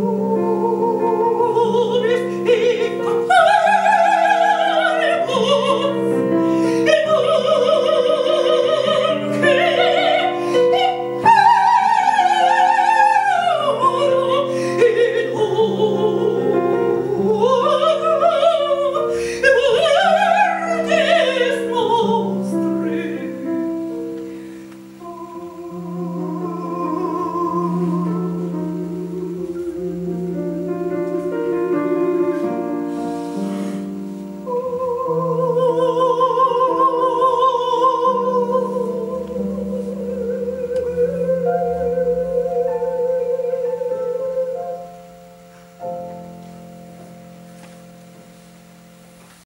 Oh, if he could